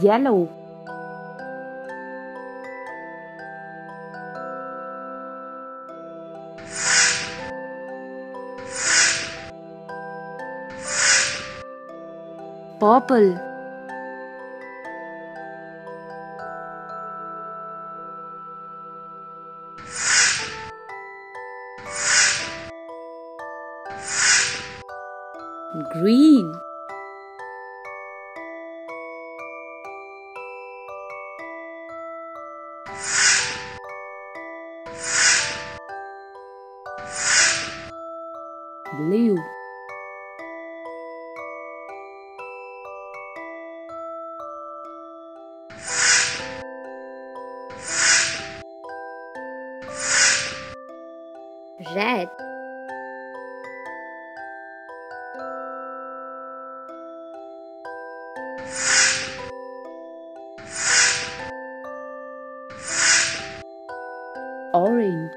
yellow. Purple. Green blue. Red. Orange